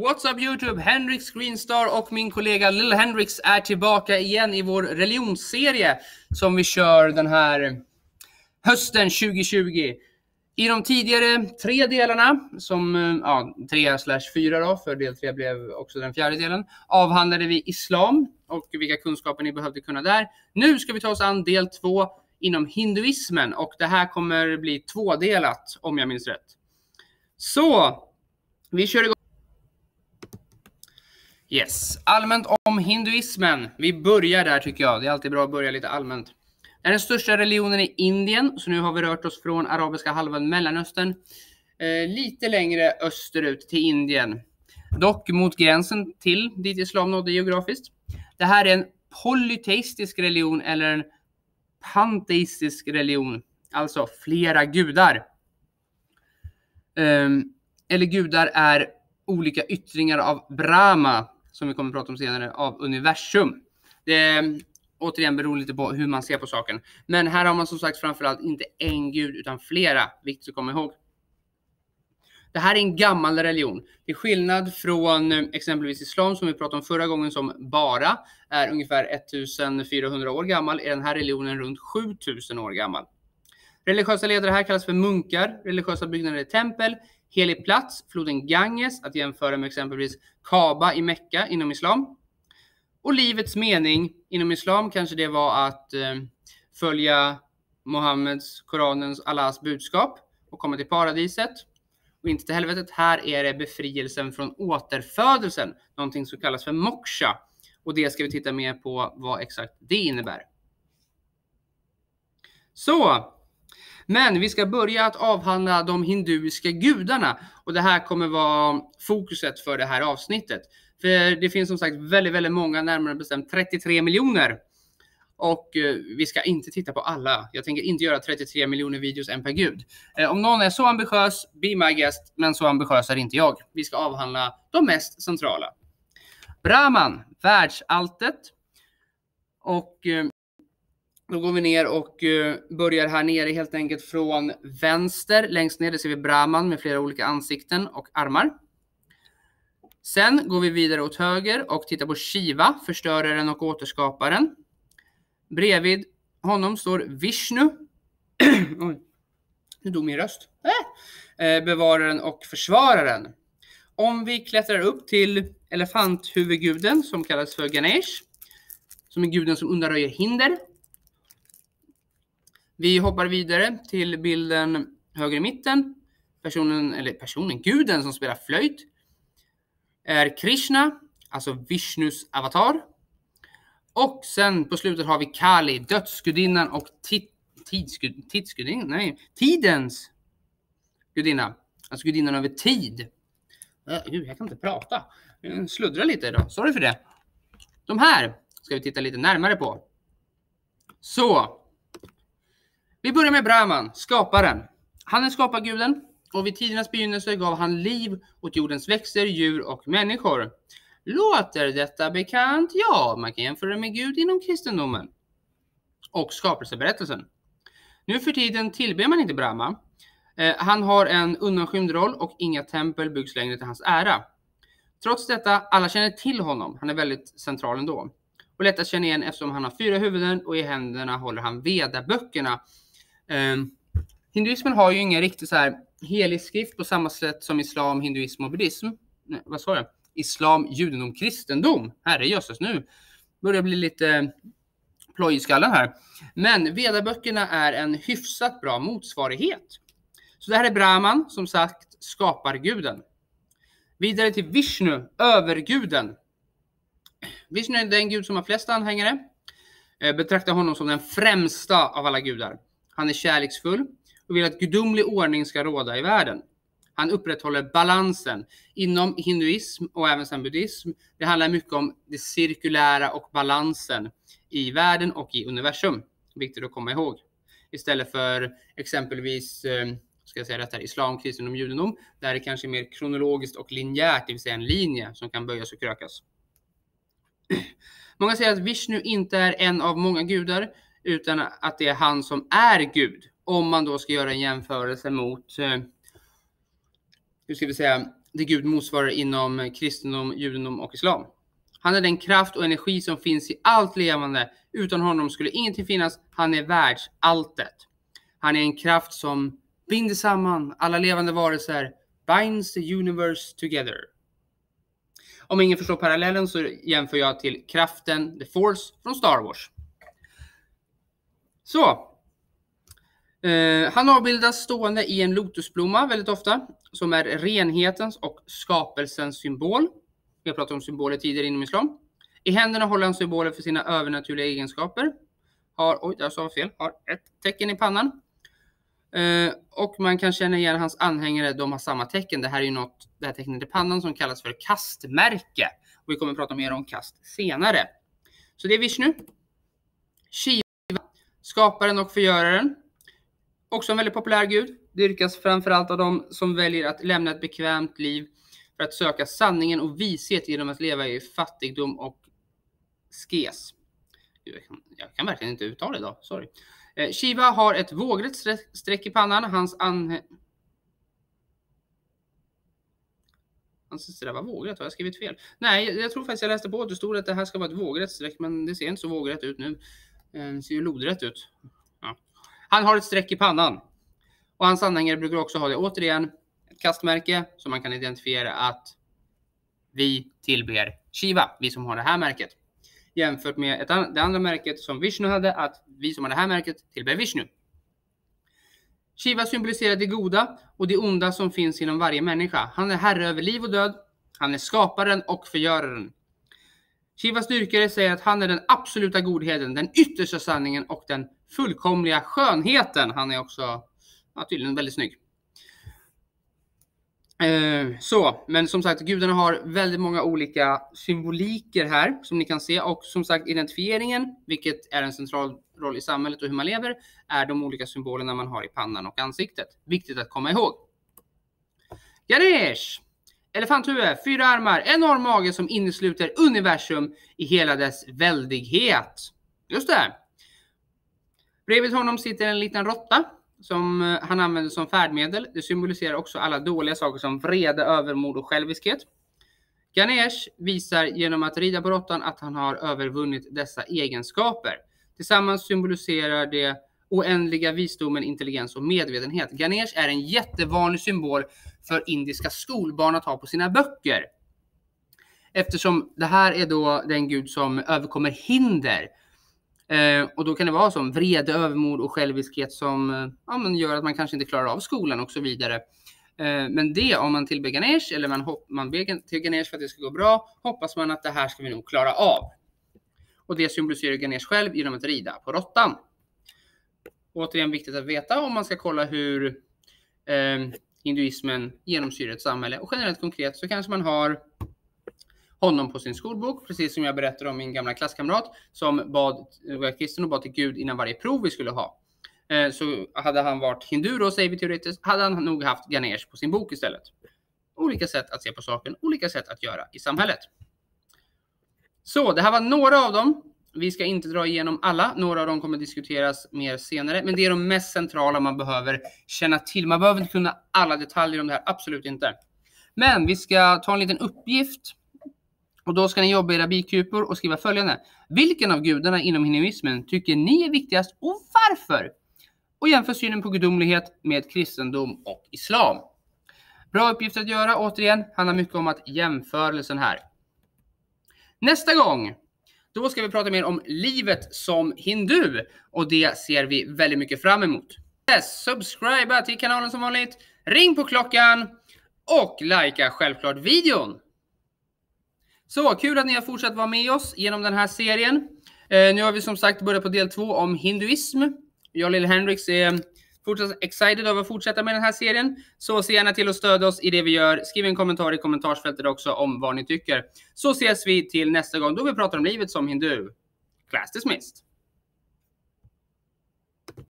What's up Youtube? Henrik Screenstar och min kollega Lil Hendrix är tillbaka igen i vår religionsserie som vi kör den här hösten 2020. I de tidigare tre delarna, som eh, ja, tre slash fyra då, för del tre blev också den fjärde delen, avhandlade vi islam och vilka kunskaper ni behövde kunna där. Nu ska vi ta oss an del två inom hinduismen och det här kommer bli tvådelat om jag minns rätt. Så, vi kör igång. Yes, allmänt om hinduismen. Vi börjar där tycker jag. Det är alltid bra att börja lite allmänt. Det är den största religionen i Indien, så nu har vi rört oss från arabiska halvön, Mellanöstern, eh, lite längre österut till Indien. Dock mot gränsen till dit islam nådde geografiskt. Det här är en polyteistisk religion eller en panteistisk religion, alltså flera gudar. Um, eller gudar är olika yttringar av Brahma, som vi kommer att prata om senare, av universum. Det eh, återigen beror lite på hur man ser på saken. Men här har man som sagt framförallt inte en gud utan flera. Viktigt att komma ihåg. Det här är en gammal religion. Till skillnad från eh, exempelvis islam som vi pratade om förra gången som bara är ungefär 1400 år gammal är den här religionen runt 7000 år gammal. Religiösa ledare här kallas för munkar. Religiösa byggnader är tempel. Helig plats, floden Ganges, att jämföra med exempelvis Kaaba i Mekka inom islam. Och livets mening inom islam kanske det var att eh, följa Muhammeds, Koranens, Allahs budskap och komma till paradiset och inte till helvetet. Här är det befrielsen från återfödelsen, någonting som kallas för moksha. Och det ska vi titta mer på vad exakt det innebär. Så, men vi ska börja att avhandla de hinduiska gudarna och det här kommer vara fokuset för det här avsnittet. För det finns som sagt väldigt, väldigt många, närmare bestämt 33 miljoner. Och eh, vi ska inte titta på alla. Jag tänker inte göra 33 miljoner videos en per gud. Eh, om någon är så ambitiös, be my guest, men så ambitiös är inte jag. Vi ska avhandla de mest centrala. Brahman, världsalltet. Och eh, då går vi ner och eh, börjar här nere helt enkelt från vänster. Längst ner ser vi Brahman med flera olika ansikten och armar. Sen går vi vidare åt höger och tittar på Shiva, förstöraren och återskaparen. Bredvid honom står Vishnu. Oj, nu dog min röst. Äh. Eh, bevararen och försvararen. Om vi klättrar upp till elefanthuvudguden som kallas för Ganesh, som är guden som undanröjer hinder. Vi hoppar vidare till bilden höger i mitten. Personen, eller personen, guden som spelar flöjt är Krishna, alltså Vishnus avatar. Och sen på slutet har vi Kali, dödsgudinnan och tidsgud, tidsgudinnan, nej, tidens gudinna. Alltså gudinnan över tid. Äh, gud, jag kan inte prata. Jag sluddrar lite idag. Sorry för det. De här ska vi titta lite närmare på. Så. Vi börjar med Brahman, skaparen. Han är skaparguden och vid tidernas begynnelse gav han liv åt jordens växter, djur och människor. Låter detta bekant? Ja, man kan jämföra med Gud inom kristendomen och skapelseberättelsen. Nu för tiden tillber man inte Brahma. Eh, han har en undanskymd roll och inga tempel byggs längre till hans ära. Trots detta, alla känner till honom. Han är väldigt central ändå. Och lätt att känna igen eftersom han har fyra huvuden och i händerna håller han Vedaböckerna Eh, hinduismen har ju ingen riktig så här helig skrift på samma sätt som islam, hinduism och buddhism. Nej, vad sa jag? islam, judendom, kristendom. Herrejösses, nu börjar det bli lite ploj i skallen här. Men Vedaböckerna är en hyfsat bra motsvarighet. Så det här är Brahman, som sagt, skaparguden. Vidare till Vishnu, överguden. Vishnu är den gud som har flest anhängare. Eh, betraktar honom som den främsta av alla gudar. Han är kärleksfull och vill att gudomlig ordning ska råda i världen. Han upprätthåller balansen inom hinduism och även sen buddhism. Det handlar mycket om det cirkulära och balansen i världen och i universum. Viktigt att komma ihåg. Istället för exempelvis eh, ska jag säga rätt här, islam, kristendom, judendom, där det kanske är mer kronologiskt och linjärt, det vill säga en linje som kan böjas och krökas. Många säger att Vishnu inte är en av många gudar, utan att det är han som är Gud. Om man då ska göra en jämförelse mot eh, hur ska vi säga, det Gud motsvarar inom kristendom, judendom och islam. Han är den kraft och energi som finns i allt levande. Utan honom skulle ingenting finnas. Han är världsalltet. Han är en kraft som binder samman alla levande varelser, binds the universe together. Om ingen förstår parallellen så jämför jag till kraften, the force, från Star Wars. Så. Eh, han avbildas stående i en lotusblomma väldigt ofta, som är renhetens och skapelsens symbol. Vi har pratat om symboler tidigare inom islam. I händerna håller han symboler för sina övernaturliga egenskaper. Har, oj, jag sa fel, har ett tecken i pannan. Eh, och man kan känna igen hans anhängare, de har samma tecken. Det här är ju något, det här tecknet i pannan som kallas för kastmärke. Och vi kommer att prata mer om kast senare. Så det är Vishnu. Shiva, skaparen och förgöraren. Också en väldigt populär gud. Dyrkas framförallt av de som väljer att lämna ett bekvämt liv för att söka sanningen och vishet genom att leva i fattigdom och skes. Jag kan, jag kan verkligen inte uttala det idag, sorry. Eh, Shiva har ett vågrätt streck i pannan. Hans anhängare Anses det där var vågrätt, har jag skrivit fel? Nej, jag tror faktiskt jag läste på att det stod att det här ska vara ett vågrätt streck, men det ser inte så vågrätt ut nu. Det ser ju lodrätt ut. Ja. Han har ett streck i pannan. Och hans anhängare brukar också ha det. Återigen, ett kastmärke som man kan identifiera att vi tillber Shiva, vi som har det här märket jämfört med ett, det andra märket som Vishnu hade, att vi som har det här märket tillber Vishnu. Shiva symboliserar det goda och det onda som finns inom varje människa. Han är herre över liv och död. Han är skaparen och förgöraren. Shivas dyrkare säger att han är den absoluta godheten, den yttersta sanningen och den fullkomliga skönheten. Han är också ja, tydligen väldigt snygg. Eh, så, men som sagt, gudarna har väldigt många olika symboliker här som ni kan se och som sagt identifieringen, vilket är en central roll i samhället och hur man lever, är de olika symbolerna man har i pannan och ansiktet. Viktigt att komma ihåg. Ganesh! Elefanthuvud, fyra armar, enorm mage som innesluter universum i hela dess väldighet. Just det. Bredvid honom sitter en liten råtta som eh, han använder som färdmedel. Det symboliserar också alla dåliga saker som vrede, övermod och själviskhet. Ganesh visar genom att rida på råttan att han har övervunnit dessa egenskaper. Tillsammans symboliserar det oändliga visdomen, intelligens och medvetenhet. Ganesh är en jättevanlig symbol för indiska skolbarn att ha på sina böcker. Eftersom det här är då den gud som överkommer hinder Eh, och då kan det vara som vrede, övermod och själviskhet som eh, ja, men gör att man kanske inte klarar av skolan och så vidare. Eh, men det, om man tillber Ganesh eller man, man ber till Ganesh för att det ska gå bra, hoppas man att det här ska vi nog klara av. Och det symboliserar Ganesh själv genom att rida på råttan. Återigen viktigt att veta om man ska kolla hur eh, hinduismen genomsyrar ett samhälle. Och generellt konkret så kanske man har honom på sin skolbok, precis som jag berättade om min gamla klasskamrat som bad, var kristen och bad till Gud innan varje prov vi skulle ha. Eh, så hade han varit hindu då, säger vi teoretiskt, hade han nog haft Ganesh på sin bok istället. Olika sätt att se på saken, olika sätt att göra i samhället. Så det här var några av dem. Vi ska inte dra igenom alla. Några av dem kommer diskuteras mer senare, men det är de mest centrala man behöver känna till. Man behöver inte kunna alla detaljer om det här, absolut inte. Men vi ska ta en liten uppgift och då ska ni jobba i rabbikupor och skriva följande. Vilken av gudarna inom hinduismen tycker ni är viktigast och varför? Och jämför synen på gudomlighet med kristendom och islam. Bra uppgift att göra. Återigen, handlar mycket om att jämförelsen här. Nästa gång, då ska vi prata mer om livet som hindu och det ser vi väldigt mycket fram emot. Yes, subscriba till kanalen som vanligt, ring på klockan och likea självklart videon. Så kul att ni har fortsatt vara med oss genom den här serien. Eh, nu har vi som sagt börjat på del två om hinduism. Jag och Lille Henriks är fortsatt excited över att fortsätta med den här serien. Så se gärna till att stödja oss i det vi gör. Skriv en kommentar i kommentarsfältet också om vad ni tycker. Så ses vi till nästa gång då vi pratar om livet som hindu. Class dismissed!